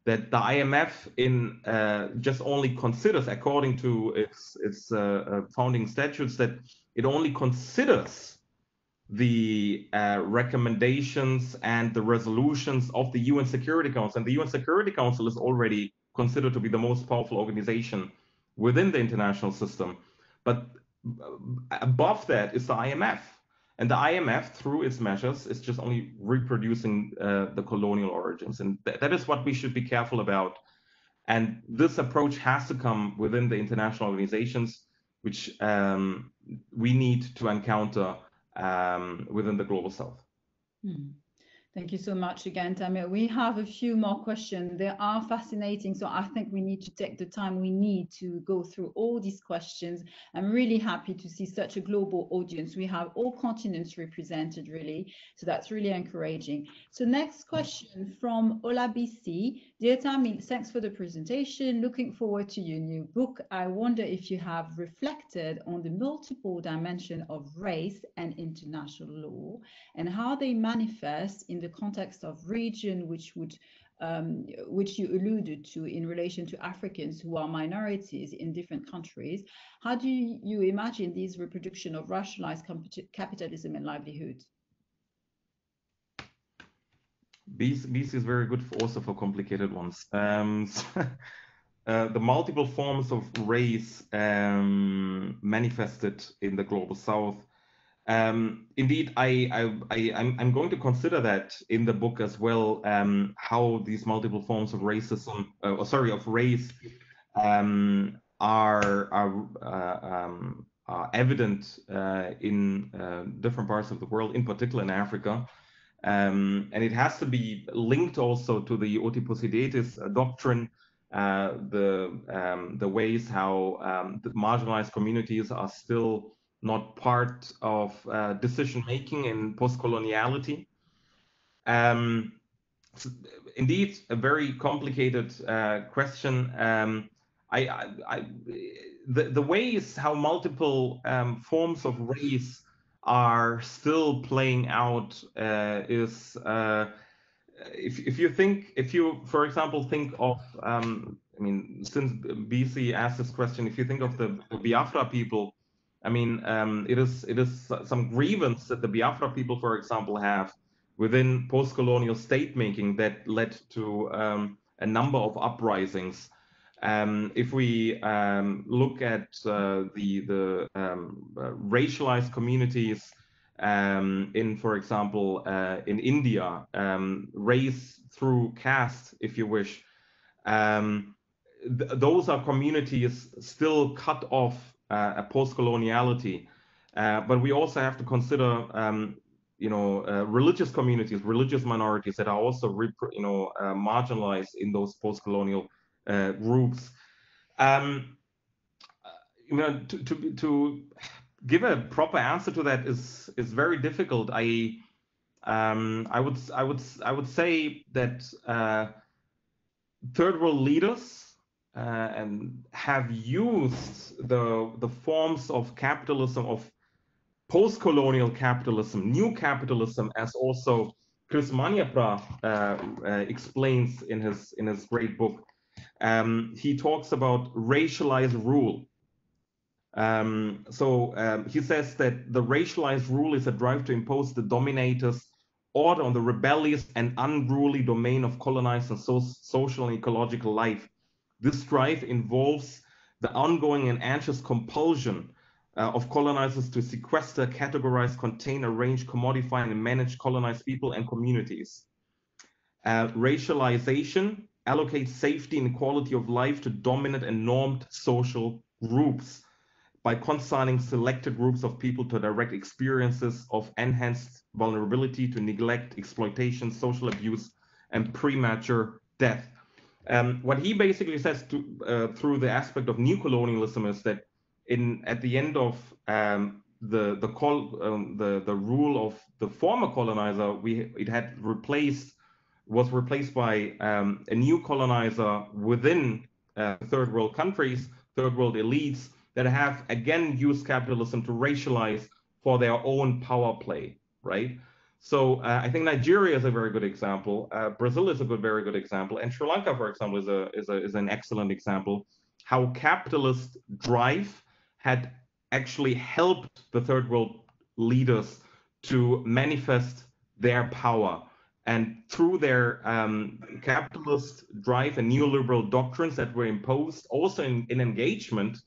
that the IMF in uh, just only considers, according to its its uh, uh, founding statutes, that it only considers the uh, recommendations and the resolutions of the UN Security Council. And the UN Security Council is already considered to be the most powerful organization within the international system. But uh, above that is the IMF. And the IMF, through its measures, is just only reproducing uh, the colonial origins. And th that is what we should be careful about. And this approach has to come within the international organizations, which um, we need to encounter um, within the global south. Hmm. Thank you so much again, Thamil. We have a few more questions. They are fascinating, so I think we need to take the time we need to go through all these questions. I'm really happy to see such a global audience. We have all continents represented, really, so that's really encouraging. So next question from Olabisi. Dear Thamil, thanks for the presentation. Looking forward to your new book. I wonder if you have reflected on the multiple dimension of race and international law and how they manifest in the context of region, which would um, which you alluded to in relation to Africans who are minorities in different countries. How do you imagine this reproduction of racialized capitalism and livelihood? Bisi is very good for also for complicated ones. Um, uh, the multiple forms of race um, manifested in the global south um, indeed, I, I, I, I'm, I'm going to consider that in the book as well, um, how these multiple forms of racism, uh, or sorry, of race, um, are are, uh, um, are evident uh, in uh, different parts of the world, in particular in Africa. Um, and it has to be linked also to the uti possidetis doctrine, uh, the um, the ways how the marginalized communities are still not part of uh, decision making in post coloniality. Um, indeed, a very complicated uh, question. Um, I, I, I, the, the ways how multiple um, forms of race are still playing out uh, is uh, if, if you think, if you, for example, think of, um, I mean, since Bisi asked this question, if you think of the Biafra people, I mean, um, it is it is some grievance that the Biafra people, for example, have within post-colonial state making that led to um, a number of uprisings. Um, if we um, look at uh, the the um, uh, racialized communities um, in, for example, uh, in India, race through caste, if you wish, th those are communities still cut off uh, a post-coloniality. Uh, but we also have to consider, um, you know, uh, religious communities, religious minorities that are also, you know, marginalized in those post-colonial groups. Um, you know, to, to, to give a proper answer to that is is very difficult. I um, I would I would I would say that uh, third world leaders uh, and have used the the forms of capitalism of post-colonial capitalism, new capitalism, as also Kris Manjapra uh, uh, explains in his in his great book. Um, he talks about racialized rule. Um, so um, he says that the racialized rule is a drive to impose the dominators order on the rebellious and unruly domain of colonized and so social and ecological life this strife involves the ongoing and anxious compulsion uh, of colonizers to sequester, categorize, contain, arrange, commodify, and manage colonized people and communities. Uh, racialization allocates safety and quality of life to dominant and normed social groups by consigning selected groups of people to direct experiences of enhanced vulnerability to neglect, exploitation, social abuse, and premature death. Um, what he basically says to, uh, through the aspect of new colonialism is that in at the end of um, the the, col- um, the the rule of the former colonizer, we it had replaced was replaced by um, a new colonizer within uh, third world countries, third world elites that have again used capitalism to racialize for their own power play, right? So uh, I think Nigeria is a very good example. Uh, Brazil is a good, very good example, and Sri Lanka, for example, is a is a is an excellent example. How capitalist drive had actually helped the third world leaders to manifest their power, and through their um, capitalist drive and neoliberal doctrines that were imposed, also in, in engagement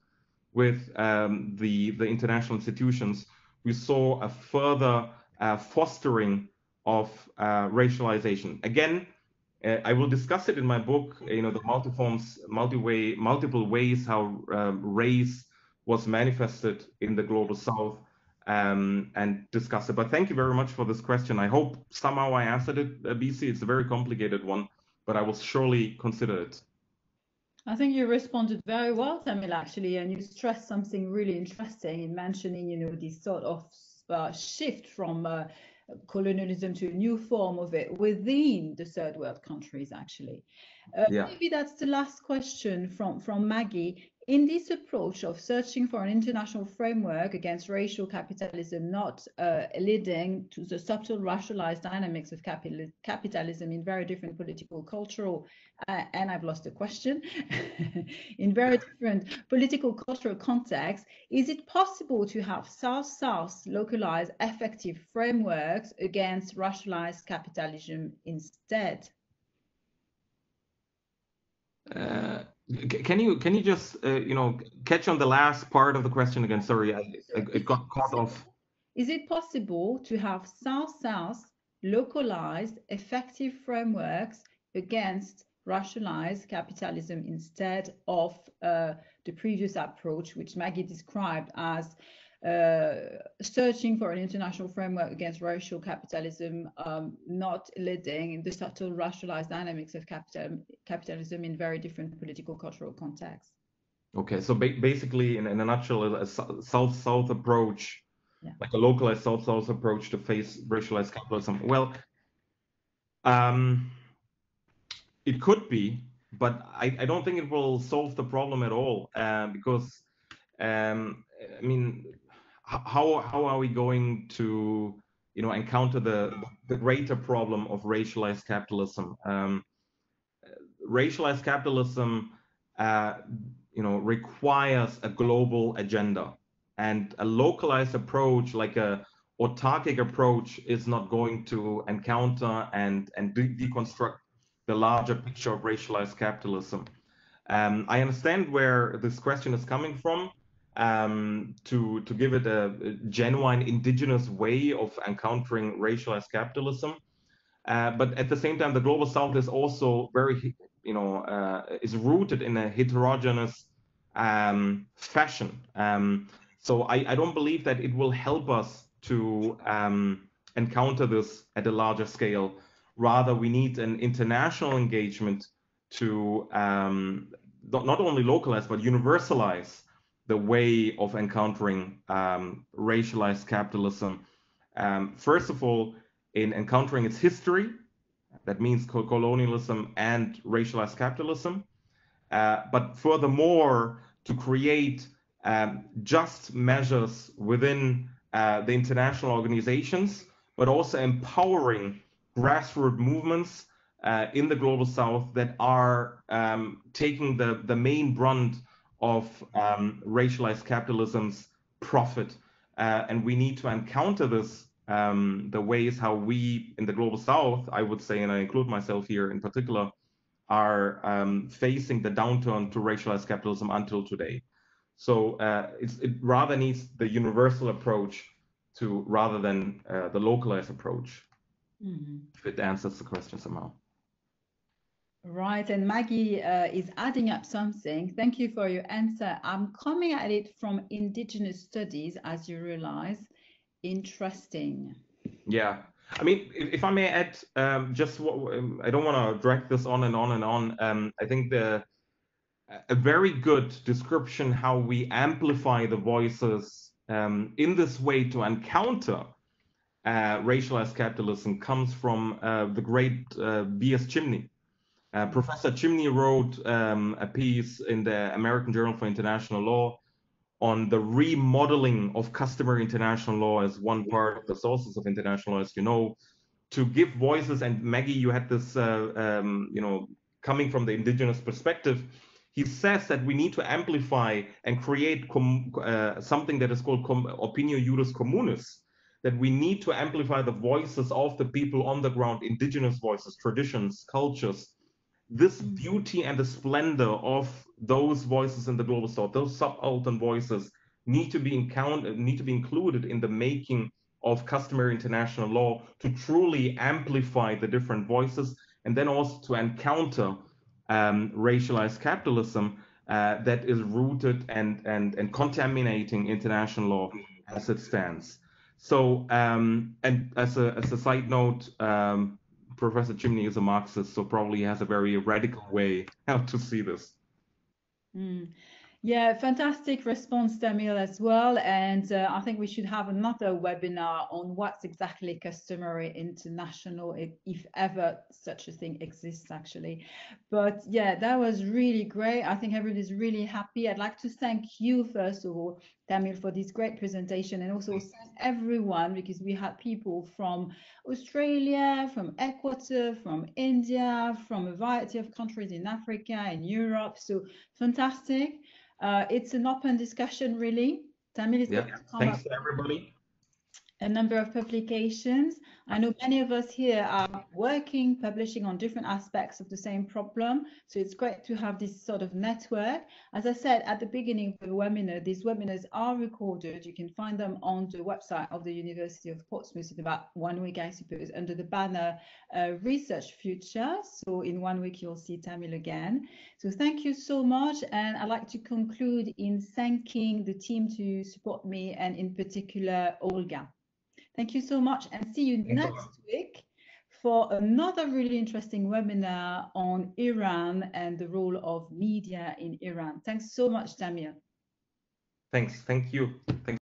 with um, the the international institutions, we saw a further uh, fostering of uh, racialization. Again, uh, I will discuss it in my book. You know, the multiforms, multi-way, multiple ways how um, race was manifested in the global South, um, and discuss it. But thank you very much for this question. I hope somehow I answered it, uh, Bisi. It's a very complicated one, but I will surely consider it. I think you responded very well, Thamil, actually, and you stressed something really interesting in mentioning, you know, this sort of uh, shift from uh, colonialism to a new form of it within the third world countries, actually. Uh, yeah. Maybe that's the last question from, from Maggie. In this approach of searching for an international framework against racial capitalism, not uh, leading to the subtle racialized dynamics of capital capitalism in very different political, cultural, uh, and I've lost the question, in very different political, cultural contexts, is it possible to have South-South localized effective frameworks against racialized capitalism instead? Uh, can you can you just uh, you know catch on the last part of the question again? Sorry, I, I, it got caught off. Is it possible to have South-South localized effective frameworks against rationalized capitalism instead of uh, the previous approach, which Maggie described as uh, searching for an international framework against racial capitalism, um, not leading the subtle racialized dynamics of capital, capitalism in very different political cultural contexts. Okay, so ba basically, in, in, a nutshell, a south-south approach, yeah. like a localized south-south approach to face racialized capitalism. Well, um, it could be, but I, I, don't think it will solve the problem at all uh, because, um, I mean, how how are we going to you know encounter the the greater problem of racialized capitalism? Um, racialized capitalism uh, you know requires a global agenda. And a localized approach like a autarkic approach is not going to encounter and and de deconstruct the larger picture of racialized capitalism. Um, i understand where this question is coming from um, to to give it a, a, genuine indigenous way of encountering racialized capitalism. Uh, but at the same time, the global south is also very, you know, uh, is rooted in a heterogeneous um, fashion. Um, so I, I, don't believe that it will help us to um, encounter this at a larger scale. Rather, we need an international engagement to um, not only localize but universalize the way of encountering um, racialized capitalism. Um, first of all, in encountering its history, that means colonialism and racialized capitalism. Uh, but furthermore, to create um, just measures within uh, the international organizations, but also empowering grassroots movements uh, in the global south that are um, taking the, the main brunt of um, racialized capitalism's profit. Uh, and we need to encounter this, um, the ways how we in the global south, I would say, and I include myself here in particular, are um, facing the downturn to racialized capitalism until today. So uh, it rather needs the universal approach to rather than uh, the localized approach. Mm-hmm. If it answers the question somehow. Right, and Maggie uh, is adding up something. Thank you for your answer. I'm coming at it from Indigenous studies, as you realize. Interesting. Yeah, I mean, if, if I may add, um, just what um, I don't want to drag this on and on and on. Um, I think the a very good description how we amplify the voices um, in this way to encounter uh, racialized capitalism comes from uh, the great uh, B.S. Chimni. Uh, Professor Chimni wrote um, a piece in the American Journal for International Law on the remodeling of customary international law as one part of the sources of international law, as you know, to give voices. And Maggie, you had this, uh, um, you know, coming from the indigenous perspective. He says that we need to amplify and create uh, something that is called opinio juris communis, that we need to amplify the voices of the people on the ground, indigenous voices, traditions, cultures, this mm. beauty and the splendor of those voices in the global south, those subaltern voices, need to be encountered, need to be included in the making of customary international law to truly amplify the different voices, and then also to encounter um, racialized capitalism uh, that is rooted and and and contaminating international law as it stands. So, um, and as a as a side note. Um, Professor Chimni is a Marxist, so probably has a very radical way how to see this. Mm. Yeah, fantastic response, Thamil, as well. And uh, I think we should have another webinar on what's exactly customary international, if, if, ever such a thing exists, actually. But yeah, that was really great. I think everybody's really happy. I'd like to thank you, first of all, Thamil, for this great presentation, and also thank everyone because we had people from Australia, from Ecuador, from India, from a variety of countries in Africa and Europe. So fantastic. Uh, it's an open discussion, really. Thamil is yeah. Thanks to everybody. A number of publications. I know many of us here are working, publishing on different aspects of the same problem. So it's great to have this sort of network. As I said at the beginning of the webinar, these webinars are recorded. You can find them on the website of the University of Portsmouth in about one week, I suppose, under the banner uh, Research Future. So in one week, you'll see Thamil again. So thank you so much. And I'd like to conclude in thanking the team to support me and in particular, Olga. Thank you so much and see you Thanks next week for another really interesting webinar on Iran and the role of media in Iran. Thanks so much, Thamil. Thanks. Thank you. Thanks.